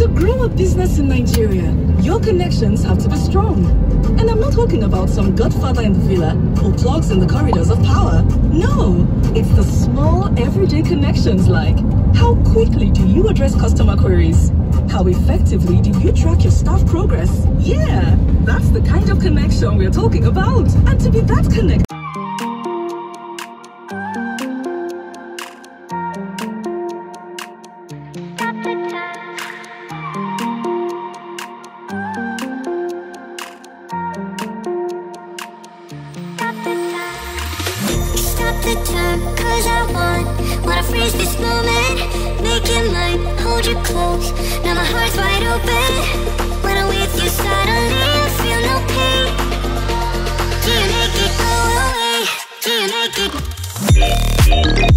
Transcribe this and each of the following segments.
To grow a business in Nigeria, your connections have to be strong. And I'm not talking about some godfather in the villa or plugs in the corridors of power. No, it's the small, everyday connections like how quickly do you address customer queries? How effectively do you track your staff progress? Yeah, that's the kind of connection we're talking about. And to be that connected, The time, cause I want Wanna freeze this moment Make it mine, hold you close. Now my heart's wide open When I'm with you suddenly I feel no pain. Do you make it go away? Do you make it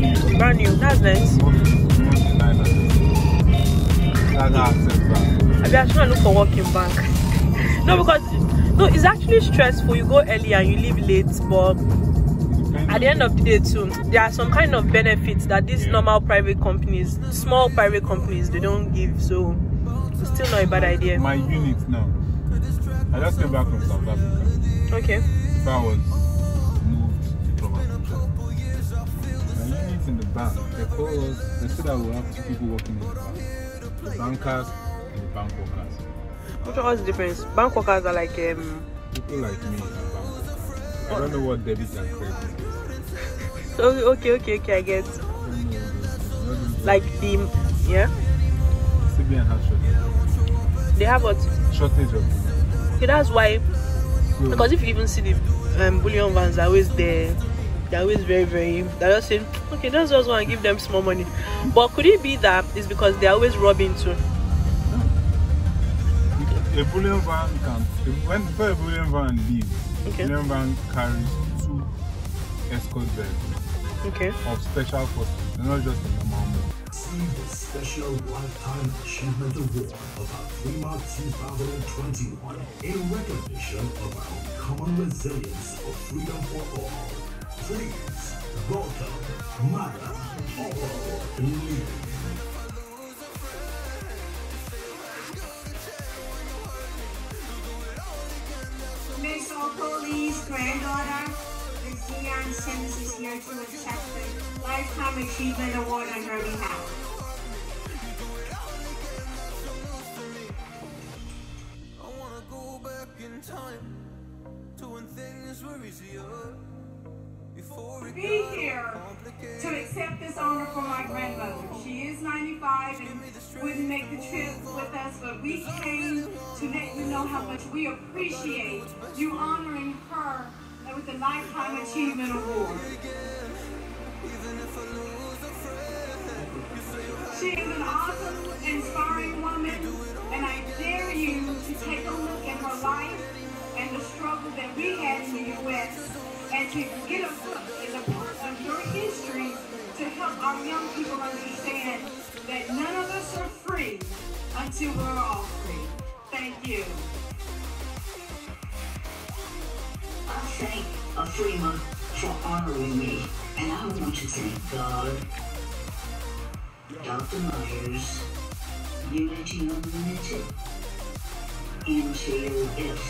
like brand new. That's nice. Access. I to look for working back. no, because no, it's actually stressful. You go early and you leave late, but at the end of the day too, there are some kind of benefits that these normal private companies, small private companies, they don't give. So it's still not a bad idea. My unit now. I just came back from South Africa. Okay. If I was bank, they call us, they said that we'll have two people working in the bank. The bankers and the bank workers. What's the difference? Bank workers are like um. People like me are bank workers. I don't know what debit and credit is. So okay, okay, okay. I get I don't know what it is. like the yeah. CBN has shortage. They have what? Shortage of Okay, that's why so, because if you even see the um, bullion vans are always there they're always very very they're just saying okay let's just want to give them small money but could it be that it's because they're always robbing too a bullion van can when before a bullion van leaves, Okay. a bullion van carries two escort vehicles okay of special forces. They're not just a normal move. The Special Lifetime Achievement Award of our Fremont 2021 in recognition of our common resilience of freedom for all. Please welcome Mara Oro Lee. Miss Police granddaughter. Dione Sims is here to accept the Lifetime Achievement Award on her behalf. 95 wouldn't make the trip with us, but we came to let you know how much we appreciate you honoring her with the Lifetime Achievement Award. She is an awesome, inspiring woman, and I dare you to take a look at her life and the struggle that we had in the U.S. and to get a look at a part of your history to help our young people understand that none of us are free until we're all free. Thank you. I thank Afrima for honoring me, and I want to thank God, Dr. Myers, Unity Unlimited, NJOF,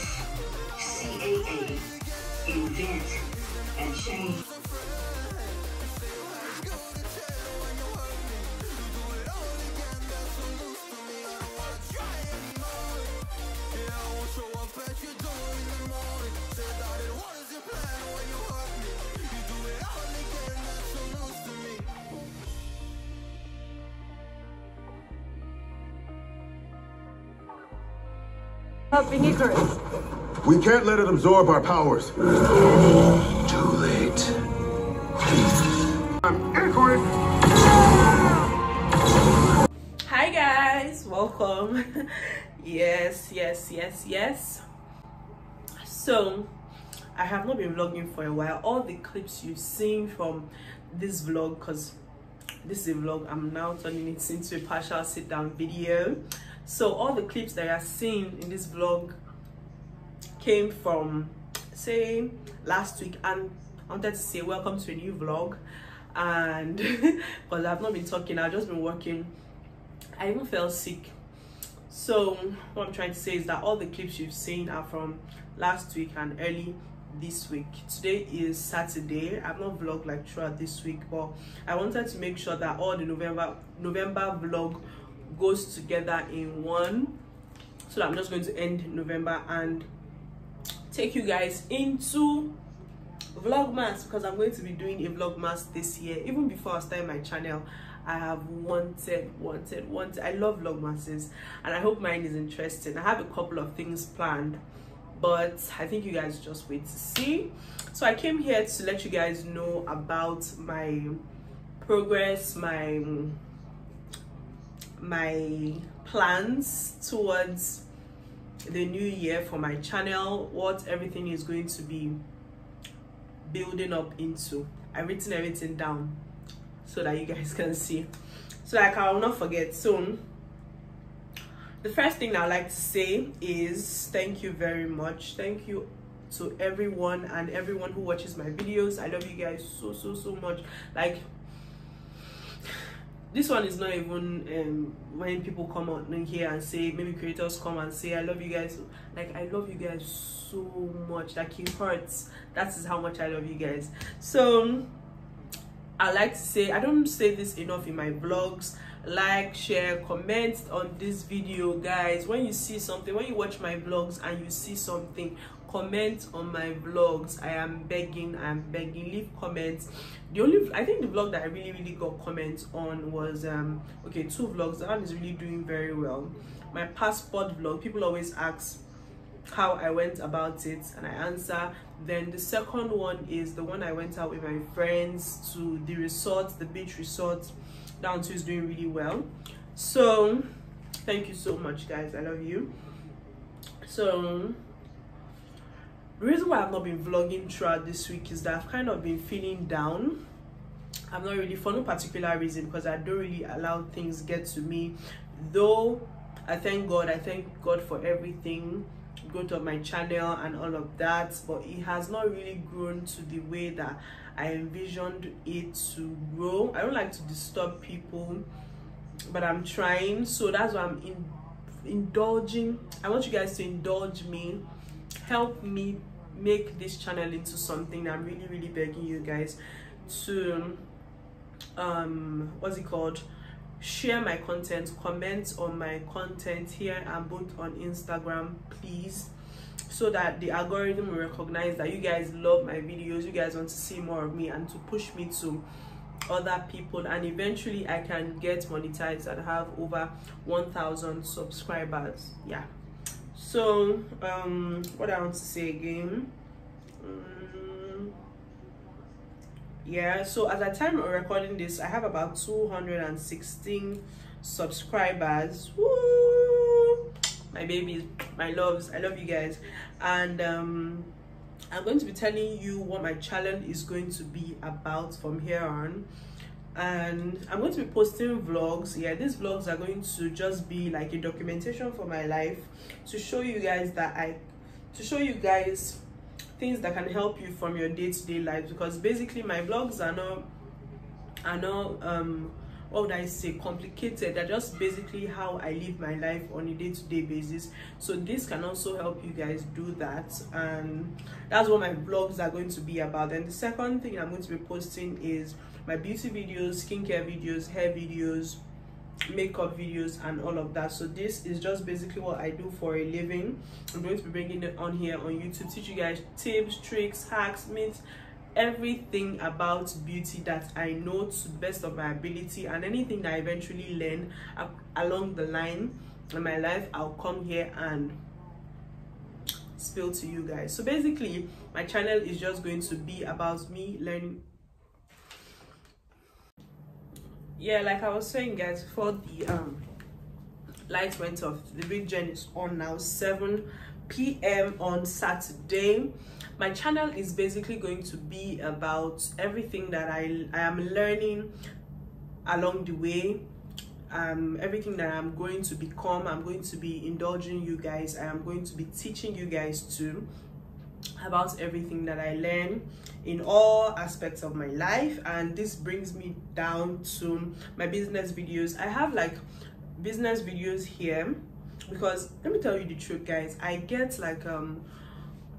CAA, Invent, and Change. Helping Icarus. We can't let it absorb our powers. Too late. I'm Icarus! hi guys welcome yes yes yes yes so i have not been vlogging for a while all the clips you've seen from this vlog because this is a vlog i'm now turning it into a partial sit down video so all the clips that you're seeing in this vlog came from say last week and i wanted to say welcome to a new vlog. And because i've not been talking i've just been working. I even felt sick. So what i'm trying to say is that all the clips you've seen are from last week and early this week. Today is saturday. I've not vlogged like throughout this week but i wanted to make sure that all the november november vlog goes together in one. So i'm just going to end november and take you guys into vlogmas because i'm going to be doing a vlogmas this year. Even before i started my channel i have wanted wanted wanted. I love vlogmases and i hope mine is interesting. I have a couple of things planned but i think you guys just wait to see. So i came here to let you guys know about my progress my my plans towards the new year for my channel what everything is going to be building up into. I've written everything down so that you guys can see. So like i will not forget. Soon the first thing I'd like to say is thank you very much. Thank you to everyone and everyone who watches my videos. I love you guys so so so much. Like this one is not even um, when people come out here and say maybe creators come and say i love you guys. Like i love you guys so much. Like it hurts that is how much i love you guys. So i like to say i don't say this enough in my vlogs. Like share comment on this video guys. When you see something when you watch my vlogs and you see something comment on my vlogs. I am begging i'm begging. Leave comments. The only i think the vlog that i really really got comments on was um okay two vlogs. That one is really doing very well. My passport vlog. People always ask how i went about it and i answer. Then the second one is the one i went out with my friends to the resort the beach resort. Down to is doing really well. So thank you so much guys. I love you. So the reason why i've not been vlogging throughout this week is that i've kind of been feeling down. I'm not really for no particular reason because i don't really allow things get to me. Though i thank god i thank god for everything growth of my channel and all of that but it has not really grown to the way that i envisioned it to grow. I don't like to disturb people but i'm trying so that's why i'm in indulging. I want you guys to indulge me help me make this channel into something i'm really really begging you guys to um what's it called? Share my content comment on my content here and both on instagram please so that the algorithm will recognize that you guys love my videos you guys want to see more of me and to push me to other people and eventually i can get monetized and have over 1000 subscribers. Yeah so um what i want to say again um, yeah so at the time of recording this i have about 216 subscribers. Woo! my babies my loves i love you guys. And um i'm going to be telling you what my challenge is going to be about from here on and i'm going to be posting vlogs. Yeah these vlogs are going to just be like a documentation for my life to show you guys that i to show you guys things that can help you from your day-to-day life. Because basically my vlogs are not are not um what would I say complicated. They're just basically how I live my life on a day-to-day -day basis. So this can also help you guys do that. And that's what my vlogs are going to be about. And the second thing I'm going to be posting is my beauty videos skincare videos hair videos makeup videos and all of that. So this is just basically what i do for a living. I'm going to be bringing it on here on youtube teach you guys tips tricks hacks myths everything about beauty that i know to the best of my ability and anything that i eventually learn along the line in my life i'll come here and spill to you guys. So basically my channel is just going to be about me learning yeah like i was saying guys before the um lights went off the big gen is on now 7 p.m on saturday. My channel is basically going to be about everything that i i am learning along the way. Um everything that i'm going to become i'm going to be indulging you guys. I am going to be teaching you guys too about everything that I learn in all aspects of my life and this brings me down to my business videos. I have like business videos here because let me tell you the truth guys I get like um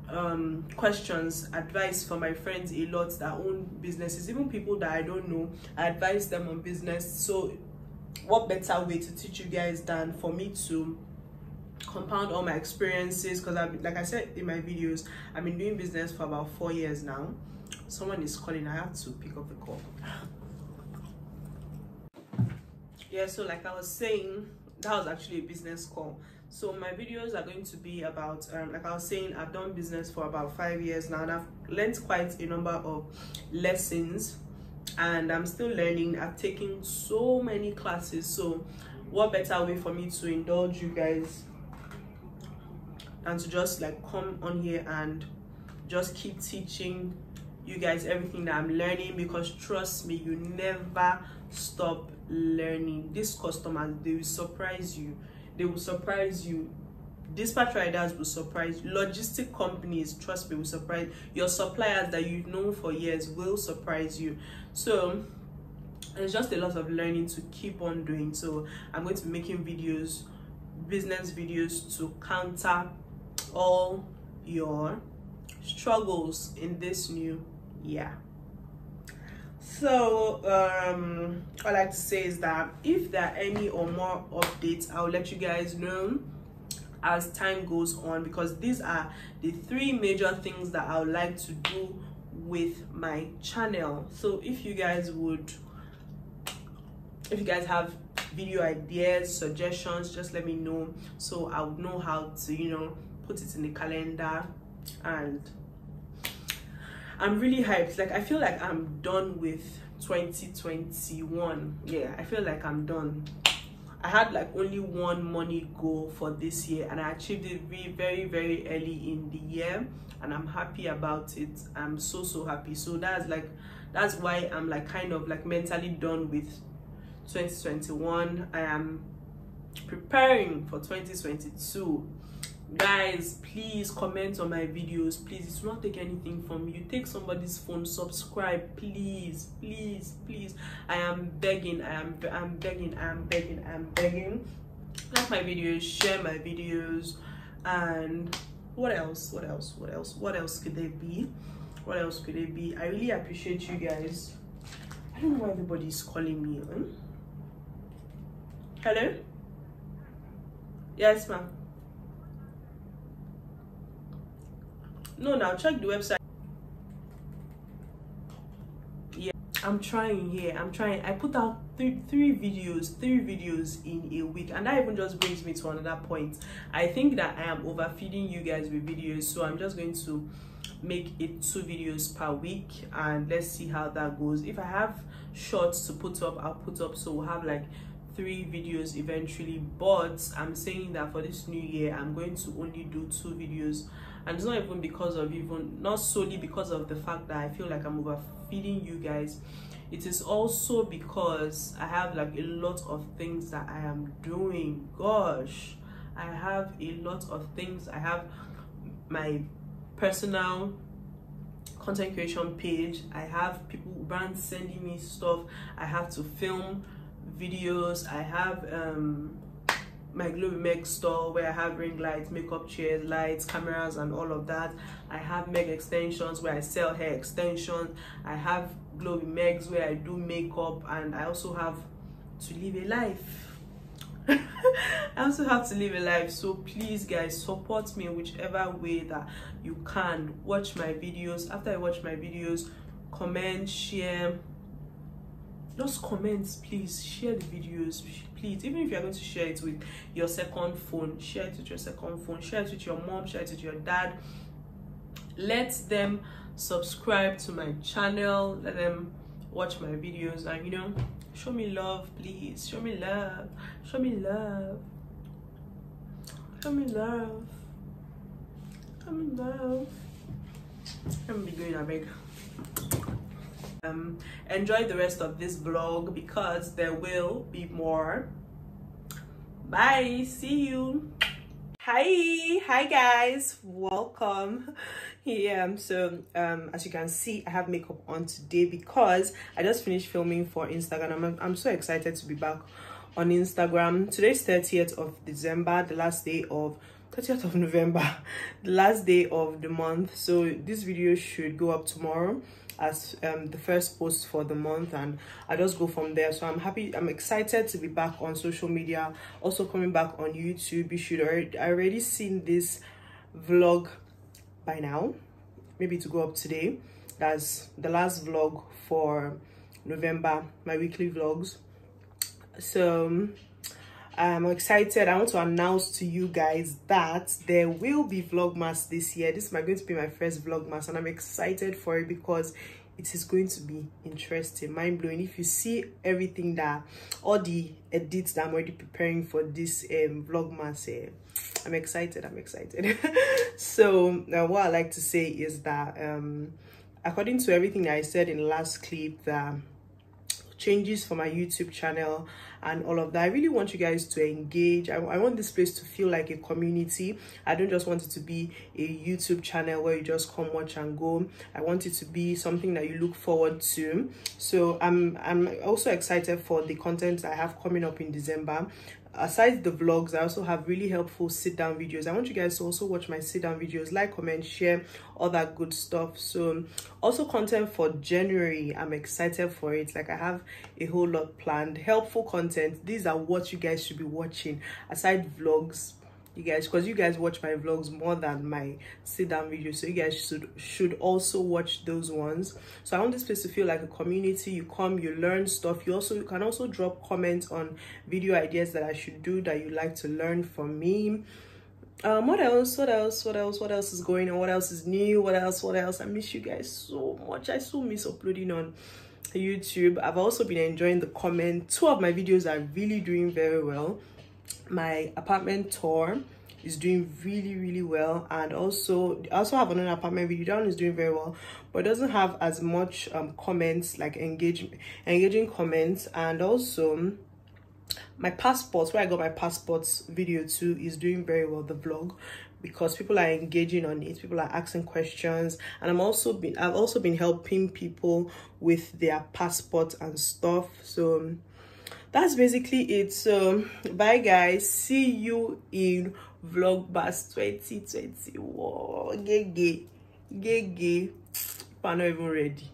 um questions advice from my friends a lot that own businesses even people that I don't know I advise them on business. So what better way to teach you guys than for me to compound all my experiences because i like i said in my videos i've been doing business for about four years now. Someone is calling i have to pick up the call. Yeah so like i was saying that was actually a business call. So my videos are going to be about um, like i was saying i've done business for about five years now and i've learned quite a number of lessons and i'm still learning. I've taken so many classes so what better way for me to indulge you guys and to just like come on here and just keep teaching you guys everything that i'm learning because trust me you never stop learning. These customers they will surprise you. They will surprise you. Dispatch riders will surprise you. Logistic companies trust me will surprise your suppliers that you've known for years will surprise you. So it's just a lot of learning to keep on doing. So i'm going to be making videos business videos to counter all your struggles in this new year. So um i like to say is that if there are any or more updates i'll let you guys know as time goes on because these are the three major things that i would like to do with my channel. So if you guys would if you guys have video ideas suggestions just let me know so i would know how to you know put it in the calendar and i'm really hyped. Like i feel like i'm done with 2021 yeah i feel like i'm done. I had like only one money goal for this year and i achieved it very very very early in the year and i'm happy about it. I'm so so happy. So that's like that's why i'm like kind of like mentally done with 2021 i am preparing for 2022 guys please comment on my videos. Please do not take anything from you take somebody's phone subscribe please please please. I am begging i am i'm begging i'm begging i'm begging. Like my videos share my videos. And what else what else what else what else could there be? What else could it be? I really appreciate you guys. I don't know why everybody's calling me huh? hello? Yes ma'am no now check the website. Yeah i'm trying yeah i'm trying. I put out three three videos three videos in a week and that even just brings me to another point. I think that i am overfeeding you guys with videos so i'm just going to make it two videos per week and let's see how that goes. If i have shorts to put up i'll put up so we'll have like three videos eventually. But i'm saying that for this new year i'm going to only do two videos and it's not even because of even not solely because of the fact that i feel like i'm overfeeding you guys. It is also because i have like a lot of things that i am doing. Gosh. I have a lot of things. I have my personal content creation page. I have people brands sending me stuff. I have to film videos. I have um my Glow with Megs store where I have ring lights, makeup chairs, lights, cameras and all of that. I have Meg extensions where I sell hair extensions. I have Glow with Megs where I do makeup and I also have to live a life. I also have to live a life so please guys support me whichever way that you can watch my videos after I watch my videos comment share just comment please share the videos please. Even if you're going to share it with your second phone share it with your second phone share it with your mom share it with your dad. Let them subscribe to my channel let them watch my videos and you know show me love please. Show me love. Show me love. Show me love. Show me love. I'm be going i beg um enjoy the rest of this vlog because there will be more. Bye. See you. Hi. Hi guys. Welcome. Yeah so um as you can see i have makeup on today because i just finished filming for instagram. I'm, I'm so excited to be back on instagram. Today's 30th of december the last day of 30th of november the last day of the month. So this video should go up tomorrow as um, the first post for the month and I just go from there. So I'm happy I'm excited to be back on social media. Also coming back on YouTube. You should already I already seen this vlog by now. Maybe to go up today. That's the last vlog for November my weekly vlogs. So I'm excited. I want to announce to you guys that there will be Vlogmas this year. This is going to be my first Vlogmas and I'm excited for it because it is going to be interesting, mind-blowing. If you see everything that, all the edits that I'm already preparing for this um, Vlogmas, uh, I'm excited, I'm excited. so now what I like to say is that um, according to everything I said in the last clip that changes for my youtube channel and all of that. I really want you guys to engage. I, I, want this place to feel like a community. I don't just want it to be a youtube channel where you just come watch and go. I want it to be something that you look forward to. So i'm i'm also excited for the content i have coming up in december aside the vlogs i also have really helpful sit down videos. I want you guys to also watch my sit down videos like comment share all that good stuff. So also content for january i'm excited for it. Like i have a whole lot planned. Helpful content. These are what you guys should be watching. Aside vlogs you guys because you guys watch my vlogs more than my sit down videos so you guys should should also watch those ones. So i want this place to feel like a community. You come you learn stuff. You also you can also drop comments on video ideas that i should do that you like to learn from me. Um what else what else what else what else is going on? What else is new? What else what else? I miss you guys so much. I so miss uploading on youtube. I've also been enjoying the comment two of my videos are really doing very well my apartment tour is doing really really well. And also I also have another apartment video. One is doing very well but doesn't have as much um comments like engaging engaging comments. And also my passport where i got my passports video too is doing very well the vlog because people are engaging on it. People are asking questions. And i'm also been i've also been helping people with their passport and stuff. So that's basically it. So bye guys. See you in vlogmas 2021 gege. Gege. I'm not even ready